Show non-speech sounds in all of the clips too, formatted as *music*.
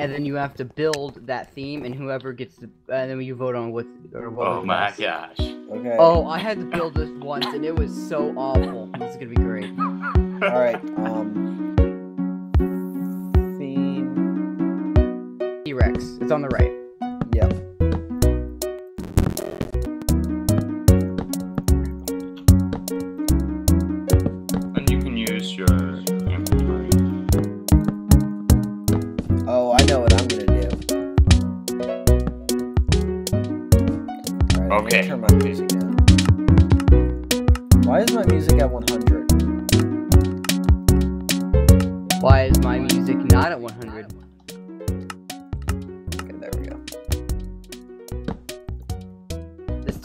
and then you have to build that theme, and whoever gets the, and then you vote on what or what. Oh my best. gosh. Okay. Oh, I had to build this once, and it was so awful. This is gonna be great. All right. Um. Theme. T-Rex. It's on the right.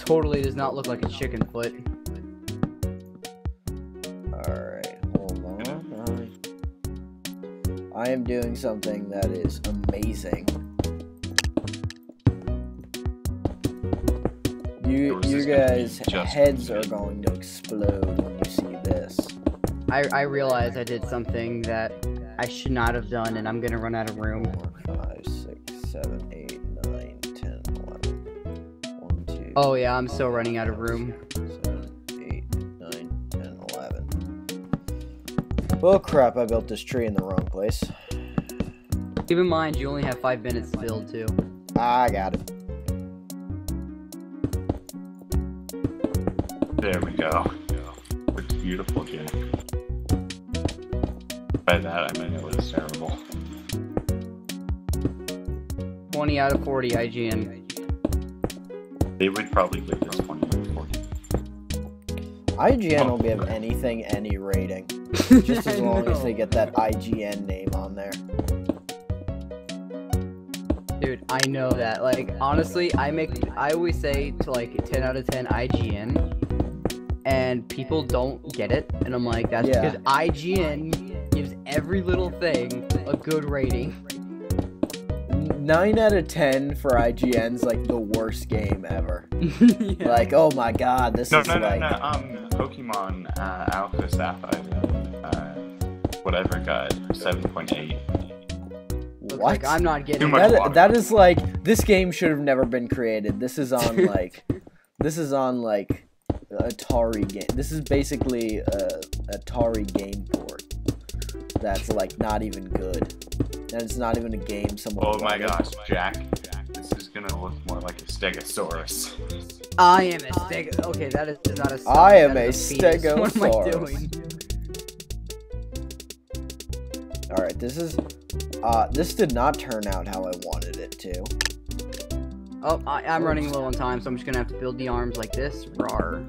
Totally does not look like a chicken foot. Alright, hold on. I, I am doing something that is amazing. You, you is gonna be guys' heads are going to explode when you see this. I I realize I did something that I should not have done, and I'm gonna run out of room. Oh yeah, I'm still running out of room. seven, eight, nine, 10, 11. Well, crap, I built this tree in the wrong place. Keep in mind, you only have five minutes to build too. I got it. There we go. It's beautiful, Jim. By that I mean it was terrible. 20 out of 40 IGN. They would probably give this 20 out of 40. IGN Oh, will give oh. anything any rating, *laughs* just as long as they get that IGN name on there. Dude, I know that. Like, honestly, I make, I always say to like 10 out of 10 IGN, and people don't get it, and I'm like, that's Yeah. because IGN gives every little thing a good rating. 9 out of 10 for IGN's like the worst game ever. *laughs* Yeah. Like, oh my god, this No, is no, no, like. no. Um, Pokemon uh, Alpha Sapphire, uh, whatever, got 7.8. What? Like, I'm not getting That, water. that is like this game should have never been created. This is on *laughs* like this is on like Atari game. This is basically a Atari game port. That's like not even good. And it's not even a game someone. Oh my wanted. gosh, Jack. This is gonna look more like a Stegosaurus. I am a steg. Okay, that is not a. stomach, I am that a is fetus. What am I stegosaurus. doing? All right, this is uh this did not turn out how I wanted it to. Oh, I, I'm running low on time, so I'm just gonna have to build the arms like this. Rar.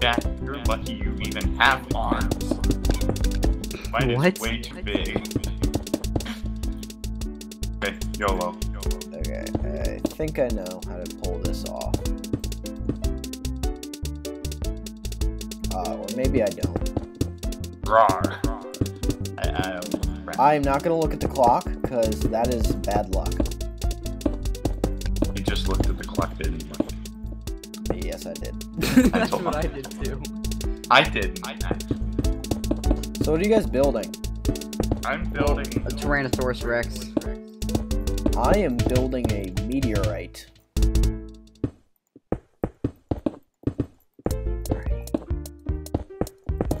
Jack, you're lucky you even have arms. Mine What? is way too big. *laughs* Okay, YOLO. Okay, I think I know how to pull this off. Uh, or maybe I don't. Rar. I, I don't I'm not gonna look at the clock because that is bad luck. You just looked at the clock, didn't you? Yes, I did. *laughs* *laughs* That's told what I did too. I didn't. actually. So what are you guys building? I'm building. A Tyrannosaurus Rex. I am building a meteorite.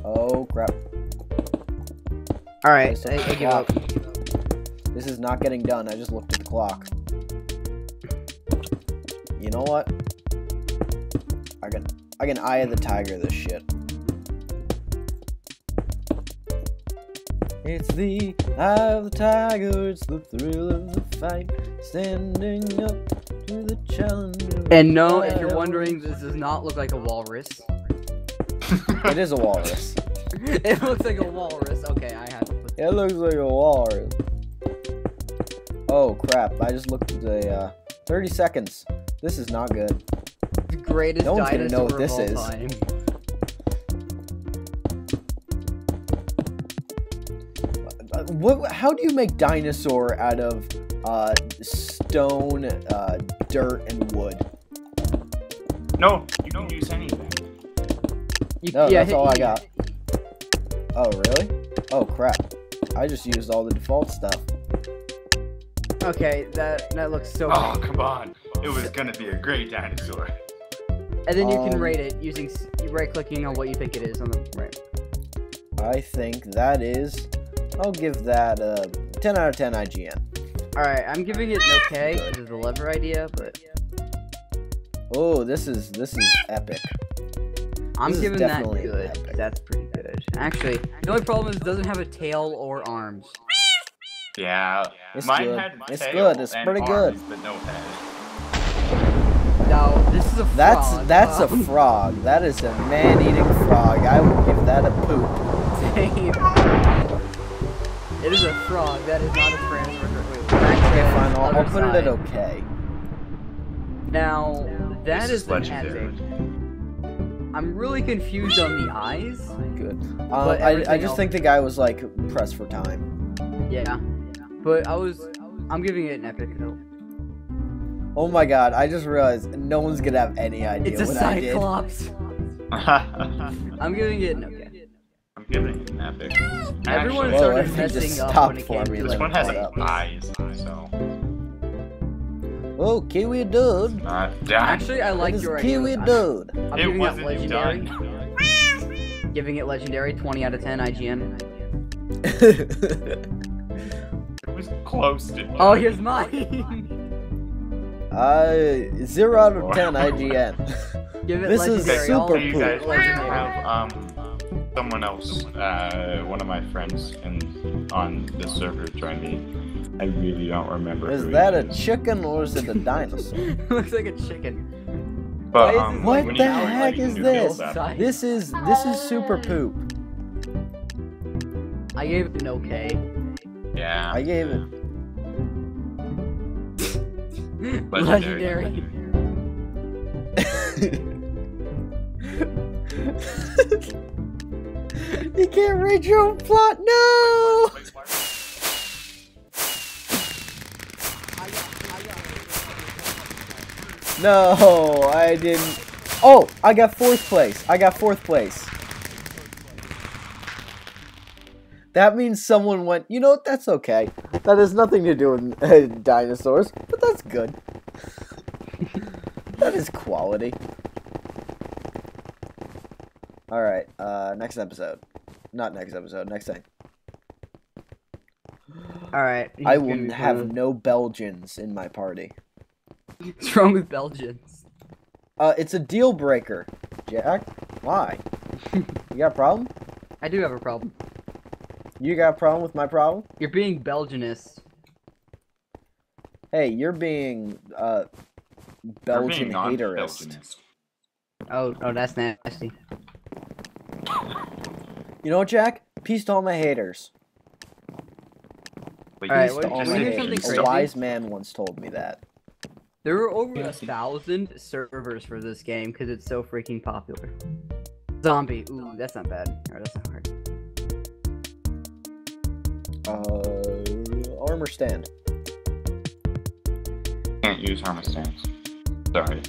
Oh crap. All right, This I, is I give up. This is not getting done. I just looked at the clock. You know what? I can I can eye of the tiger this shit. It's the eye of the tiger, it's the thrill of the fight, standing up to the challenge. And no, if you're wondering, this does not look like a walrus. it is a walrus. *laughs* it looks like a walrus. Okay, I have to put. It looks like a walrus. Oh crap! I just looked at the uh, 30 seconds. This is not good. The greatest No one's gonna know dinosaur what this of all is. time. What? How do you make dinosaur out of uh, stone, uh, dirt, and wood? No, you don't use anything. You- No, yeah, that's all I you- got. Oh really? Oh crap! I just used all the default stuff. Okay, that that looks so. Oh, come on. It was gonna be a great dinosaur. And then you can Um, rate it using right clicking on what you think it is on the right. I think that is. I'll give that a 10 out of 10 IGN. All right, I'm giving it an okay because of the lever idea, but Oh, this is this is epic. I'm This giving that good. epic. That's pretty good. Actually, the only problem is it doesn't have a tail or arms. Yeah. It's Mine good. had It's tail good. It's and pretty good. arms, But no head. No, this is a frog. That's that's a frog. That is a man-eating frog. I would give that a poop. *laughs* Damn. It is a frog. That is not a transfer. Wait, back to Okay, the fine. I'll, I'll other put it at side. okay. Now that This is, is an legendary. epic. I'm really confused on the eyes. Good. Uh, but I, I just else- think the guy was like pressed for time. Yeah, but I was. I'm giving it an epic though. Oh my god! I just realized no one's gonna have any idea It's a what I did. cyclops. I'm *laughs* I'm giving it an okay. Giving it an epic. Everyone Actually, Whoa, started everything just messing up when it for came me to this like one has that up. eyes, so Oh, Kiwi dude. not done. Actually, I like This your idea. Kiwi I'm, dude. I'm it giving it wasn't legendary. done. Giving it legendary. 20 out of 10 IGN. *laughs* It was close to. Oh, done. here's mine. uh, zero out of ten *laughs* IGN. Give it This is super I'll Hey, you guys legendary. have um someone else, uh, one of my friends in on the server joined me. I really don't remember. is who that it a is. chicken or is it a dinosaur? *laughs* Looks like a chicken. But, um, What the you now, join, heck is this? build them. This is this is super poop. I gave it an okay. Yeah. I gave it. *laughs* legendary. you *laughs* can't read your own plot. No. No, I didn't. Oh, I got fourth place. I got fourth place. That means someone went, you know what, that's okay. That has nothing to do with *laughs* uh, dinosaurs, but that's good. that is quality. Alright, uh, next episode. Not next episode, next thing. *gasps* All right. I will have no Belgians in my party. What's wrong with Belgians? Uh, it's a deal breaker. Jack, why? you got a problem? I do have a problem. You got a problem with my problem? You're being Belgianist. Hey, you're being uh You're Belgian being haterist. non-Belgianist. Oh, oh, that's nasty. You know what, Jack? Peace to all my haters. Wait, Alright, what- all my hear said something haters. A crazy? wise man once told me that. There were over a thousand servers for this game because it's so freaking popular. Zombie. Ooh, that's not bad. Or that's not hard. Uh, armor stand. can't use armor stance. Sorry.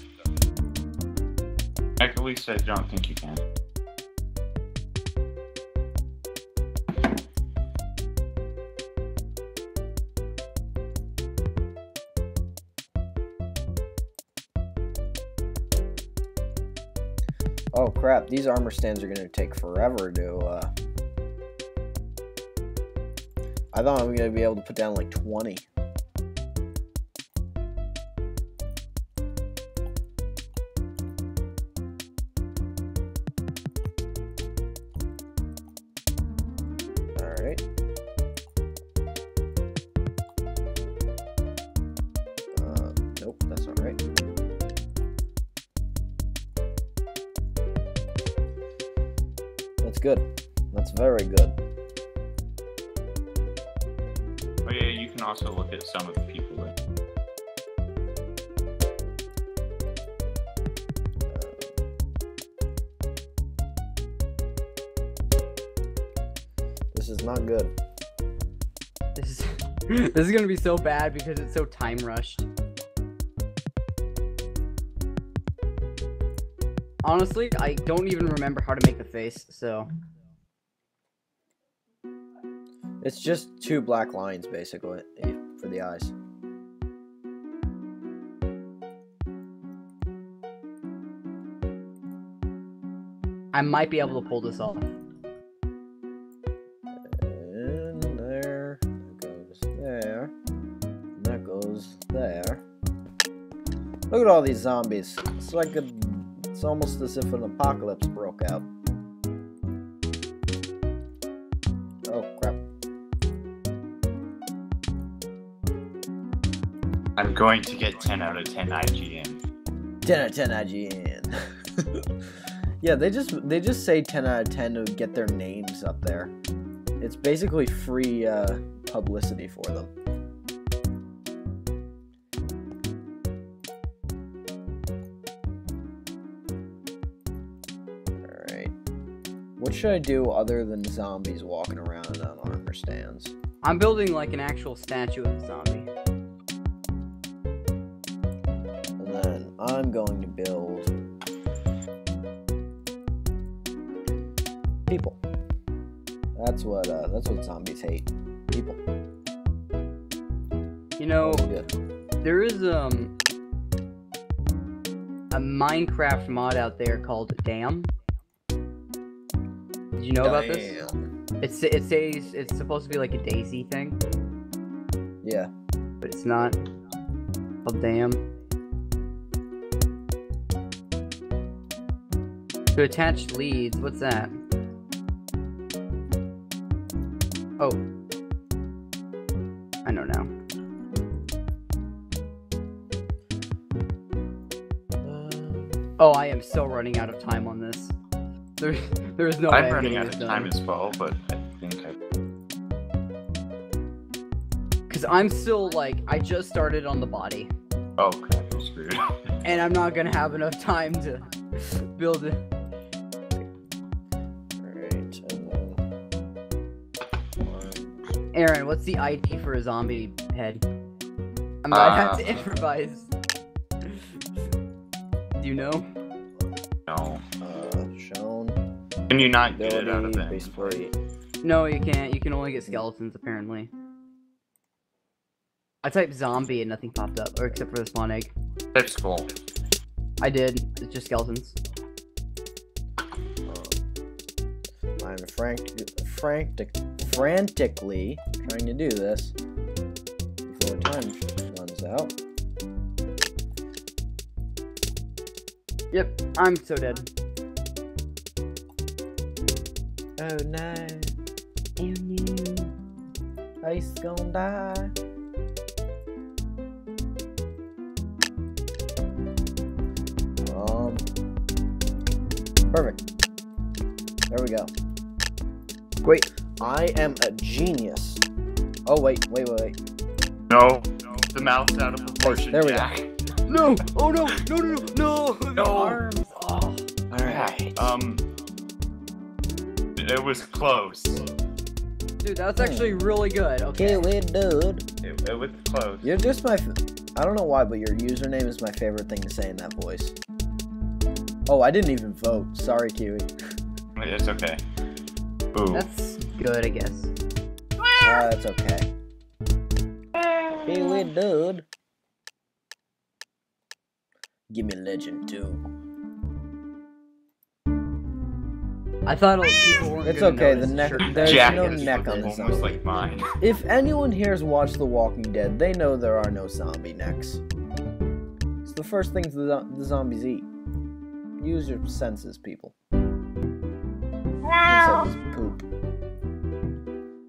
At least I don't think you can. crap, these armor stands are going to take forever to, uh... I thought I'm going to be able to put down like 20. Good. That's very good. Oh yeah, you can also look at some of the people that. This is not good. This is *laughs* this is gonna be so bad because it's so time rushed. honestly, I don't even remember how to make a face, so. It's just two black lines, basically, eh, for the eyes. I might be able to pull this off. And there, that goes there, that goes there. Look at all these zombies. It's like a it's almost as if an apocalypse broke out. Oh crap! I'm going to get 10 out of 10 IGN. 10 out of 10 IGN. *laughs* yeah, they just they just say 10 out of 10 to get their names up there. It's basically free uh, publicity for them. What should I do other than zombies walking around on armor stands? I'm building like an actual statue of a zombie. And then I'm going to build people. That's what uh, that's what zombies hate. People. You know, there is um a Minecraft mod out there called Dam. Did you know about this? It's it says it's supposed to be like a Daisy thing, Yeah. but it's not. Called damn. To attach leads, what's that? Oh. I know now. Um, Oh, I am so running out of time on this. There, there is no way I'm I'm running out of time as well, but I think I. Cause I'm still like, I just started on the body, Oh crap, I'm screwed. *laughs* and I'm not gonna have enough time to build it. Alright, and. Aaron, what's the ID for a zombie head? I'm gonna have to Uh. *laughs* improvise. Do you know? Can you not get it out of Ability, them? base. No, you can't. You can only get skeletons, apparently. I typed zombie and nothing popped up, or except for the spawn egg. That's cool. I did. It's just skeletons. Um, I'm frantic, frantic, frantically trying to do this before time runs out. Yep, I'm so dead. Oh no, Ice gonna die. Um, perfect. There we go. Wait, I am a genius. Oh wait, wait, wait, wait. No, the mouth's out of proportion. there we go. No! Oh no! No! No! No! No! No. Arms! Oh. All right. Um, it was close. Dude, that's actually really good. Okay. Kiwi dude. It, it was close. You're just my. F- I don't know why, but your username is my favorite thing to say in that voice. Oh, I didn't even vote. Sorry, Kiwi. It's okay. Ooh. That's good, I guess. Ah, that's okay. Kiwi dude. Give me legend too. I thought like, people weren't It's okay, the neck- there's Jack no neck on almost this zombie. like mine. *laughs* If anyone here has watched The Walking Dead, they know there are no zombie necks. It's the first things the, the zombies eat. Use your senses, people. Instead of poop.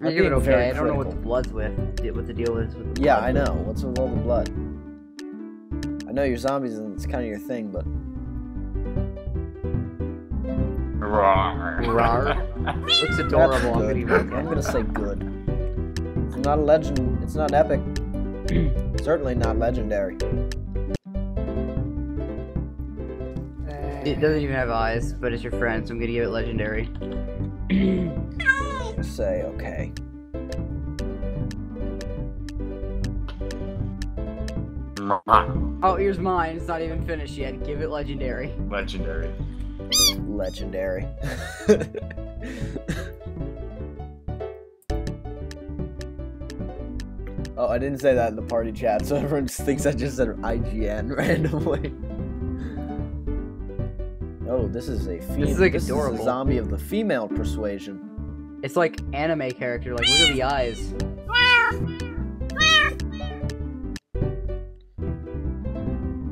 I I'm it okay. I don't know what the blood's with. What the deal is with the Yeah, I but- know. What's with all the blood? I know you're zombies and it's kind of your thing, but Rawr. Rawr. *laughs* Looks adorable. I'm gonna be I'm gonna say good. It's not a legend. It's not epic. *clears throat* Certainly not legendary. It doesn't even have eyes, but it's your friend, so I'm gonna give it legendary. *clears throat* Say okay. Oh, here's mine. It's not even finished yet. Give it legendary. Legendary. Legendary. *laughs* oh, I didn't say that in the party chat, so *laughs* everyone just thinks I just said IGN *laughs* randomly. Oh, this is a female. is, like, this adorable. is a zombie of the female persuasion. It's like anime character. Like, look at the eyes.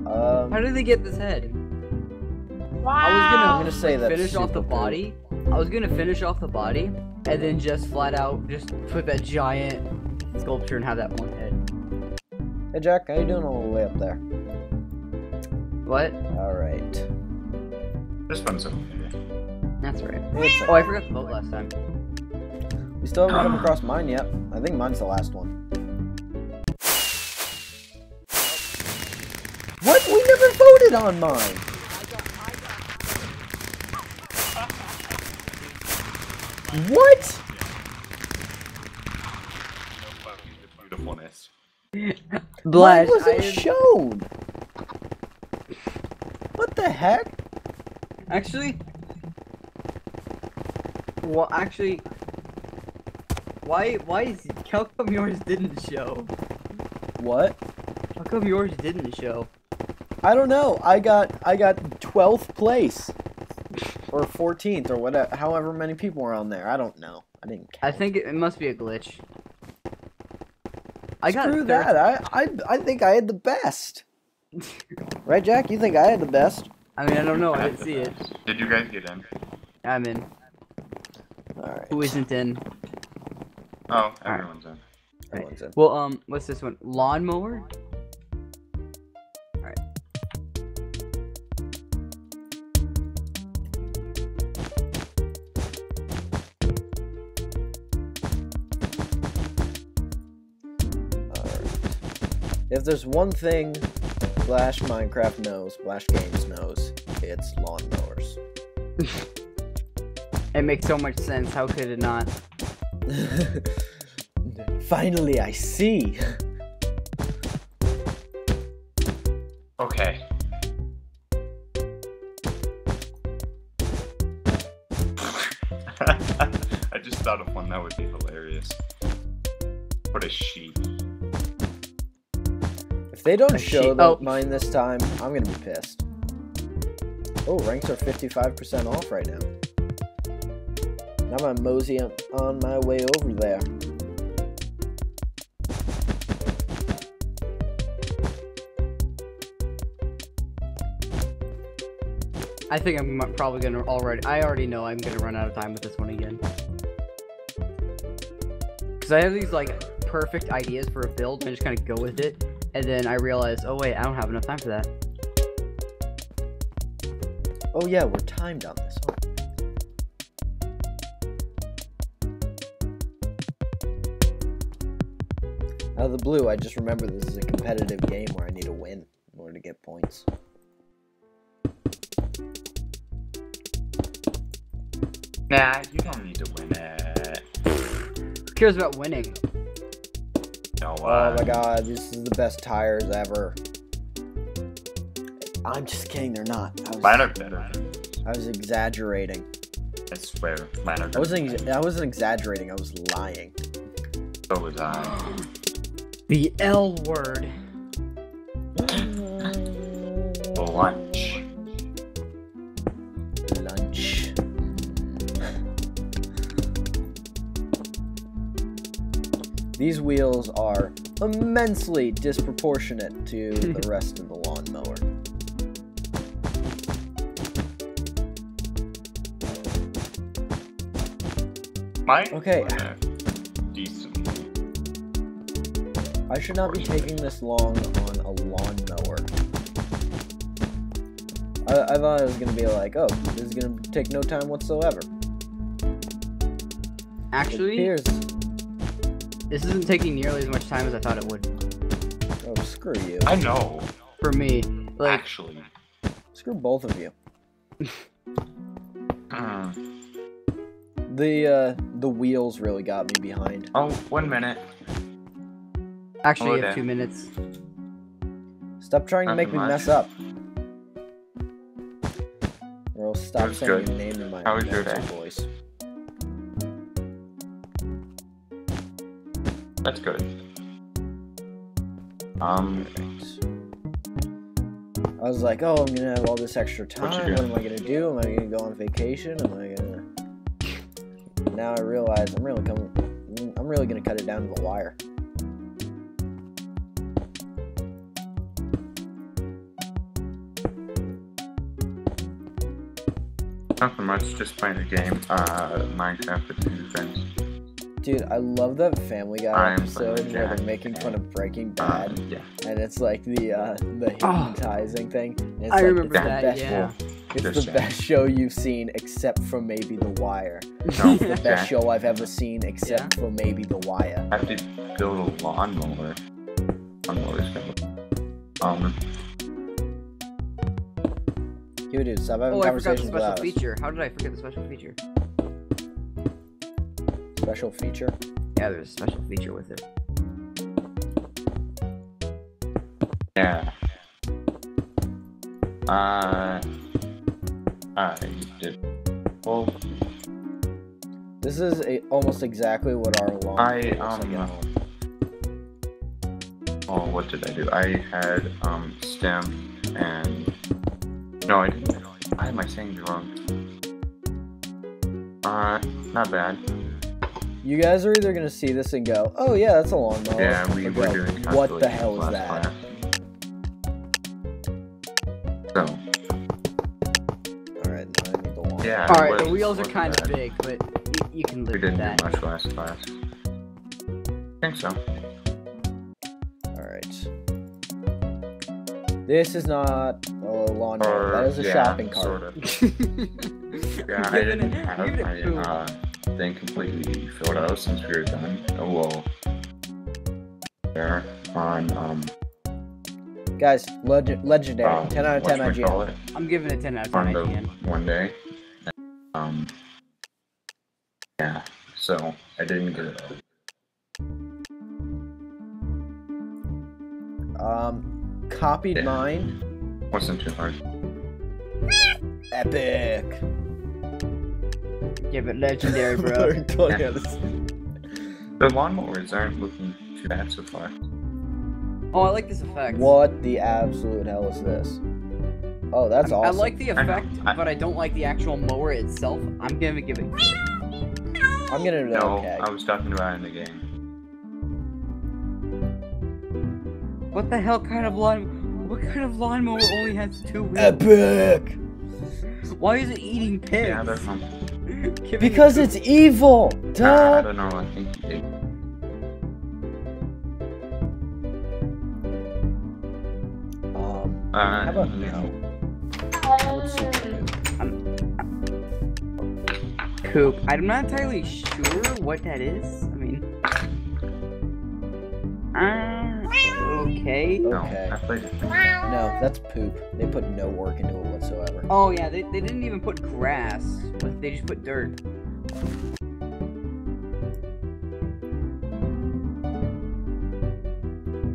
Um, How did they get this head? I was I'm gonna, gonna say like, that's finish off the super cool. body. I was gonna finish off the body, and then just flat out just put that giant sculpture and have that one head. hey Jack, how you doing all the way up there? What? All right. This one's okay. That's right. okay. Oh, I forgot to vote last time. We still haven't come *clears throat* across mine yet. I think mine's the last one. What? We never voted on mine. What? Mine wasn't am- shown. What the heck? Actually, well, actually, why, why is, how come yours didn't show? What? How come yours didn't show? I don't know. I got I got 12th place. Or 14th or whatever however many people were on there. I don't know. I didn't count. I think it, it must be a glitch. I got Screw that. I, I I think I had the best. *laughs* Right, Jack? You think I had the best? I mean, I don't know. I didn't see it. Did you guys get in? I'm in. Alright. Who isn't in? Oh, everyone's in. Everyone's in. Well, um, what's this one? Lawnmower? If there's one thing Blash Minecraft knows, Blash Games knows, it's lawnmowers. *laughs* It makes so much sense. How could it not? *laughs* Finally, I see. Okay. *laughs* I just thought of one that would be hilarious. What a sheep. If they don't show the, oh. mine this time, I'm gonna be pissed. Oh, ranks are 55% off right now. Now I'm mosey on, on my way over there. I think I'm probably gonna already. I already know I'm gonna run out of time with this one again. Cause I have these like perfect ideas for a build and I just kind of go with it, and then I realized, oh wait, I don't have enough time for that. Oh yeah, we're timed on this. Oh. Out of the blue, I just remember this is a competitive game where I need to win in order to get points. Nah, you don't need to win it. Who cares about winning? No, Oh my god, this is the best tires ever. I'm just kidding, they're not. I was, mine are better. I was exaggerating. I swear, mine are I wasn't. I wasn't exaggerating. I was lying. So was I. *gasps* The L word. These wheels are immensely disproportionate to the *laughs* rest of the lawnmower. Mine? Okay. were Decent. I should not be taking this long on a lawnmower. I, I thought it was gonna be like, oh, this is gonna take no time whatsoever. It Actually, appears. This isn't taking nearly as much time as I thought it would. Oh, screw you. I know. For me, like, Actually. Screw both of you. *laughs* Hmm. The uh, the wheels really got me behind. Oh, one minute. actually, you have two minutes. Stop trying to make me much. mess up. Or else stop was saying good. your name in my How was your announcer day? voice. That's good. Um, I was like, oh, I'm gonna have all this extra time. do? What am I gonna do? Am I gonna go on vacation? Am I gonna? Now I realize I'm really coming. I'm really gonna cut it down to the wire. Not Nothing much, just playing a game, uh, Minecraft with two friends. Dude, I love that Family Guy episode where they're making fun of Breaking Uh, Bad, yeah. and it's like the uh, the Oh. hypnotizing thing. and it's I like, remember it's the that, best- yeah. It's Just the saying. best show you've seen, except for maybe The Wire. *laughs* No, The best show I've ever seen, except for maybe The Wire. I have to build a lawnmower. Lawnmower's gonna. Um, You dude, stop having Oh, I forgot the special feature. How did I forget the special feature? Special feature. Yeah, there's a special feature with it. yeah. Uh, I did. Well, This is a, almost exactly what our long I, um, at oh, what did I do? I had, um, STEM and. No, I didn't. Why am I saying it wrong? Uh, not bad. You guys are either gonna see this and go, "Oh yeah, that's a lawnmower." Yeah, we were go, doing What the hell is that? class. So, All right, now I need the lawnmower. yeah. All it the wheels are kind of big, but you, you can live with that. We didn't do much last class. I think so. All right. This is not a lawnmower. Or, that is a yeah, shopping cart. Sort of. *laughs* Yeah, I didn't a- have give it a my uh, thing completely filled out since we were done. Oh well. There on um Guys, leg- legendary. uh, 10 out of 10 IGN. I'm giving it 10 out of 10 on IGN. one day. Um yeah, so I didn't get it. Um, copied Yeah. mine. Wasn't too hard. Epic. Give but legendary, bro. *laughs* *laughs* The lawnmowers aren't looking too bad so far. oh, I like this effect. what the absolute hell is this? Oh, that's I, awesome. I like the effect, I- but I don't like the actual mower itself. I'm gonna give it. I'm gonna No, okay. I was talking about in the game. What the hell kind of lawn? What kind of lawnmower only has two wheels? Epic. Why is it eating pigs? Yeah, they're Giving Because it's evil. I don't know, I think it, Um, uh, how about no? How about super poop. Coop. I'm not entirely sure what that is. I mean, uh, okay. No, Okay. I played it. No, that's poop. They put no work into it whatsoever. Oh yeah, they, they didn't even put grass, they just put dirt.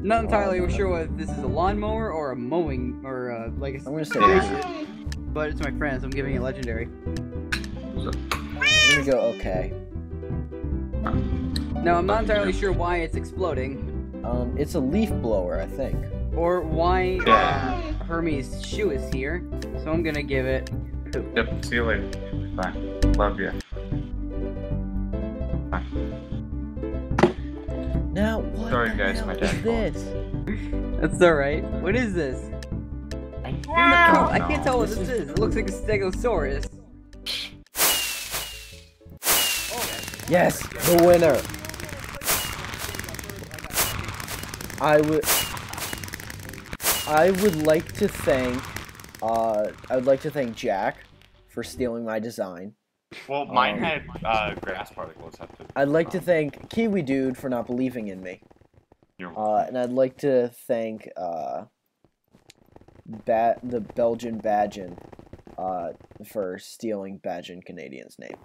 Not entirely sure if this is a lawnmower or a mowing or uh, like a I'm gonna say Yeah. but it's my friend, so I'm giving it legendary. So, I'm gonna go okay. Now I'm not entirely sure why it's exploding Um, it's a leaf blower, I think. or why Yeah. uh, Hermes' shoe is here, so I'm gonna give it poop. Yep, see you later. Bye. Love you. Bye. Now, what Sorry, the guys, hell my is dad called. this? *laughs* That's alright. What is this? Even the I can't tell what this is. It looks like a stegosaurus. Yes, the winner. I would. I would like to thank. Uh, I would like to thank Jack for stealing my design. Well, mine had uh, grass particles at the. I'd like to thank Kiwi Dude for not believing in me. Uh, and I'd like to thank uh, Bat the Belgian Badgin uh, for stealing Badgin Canadian's name.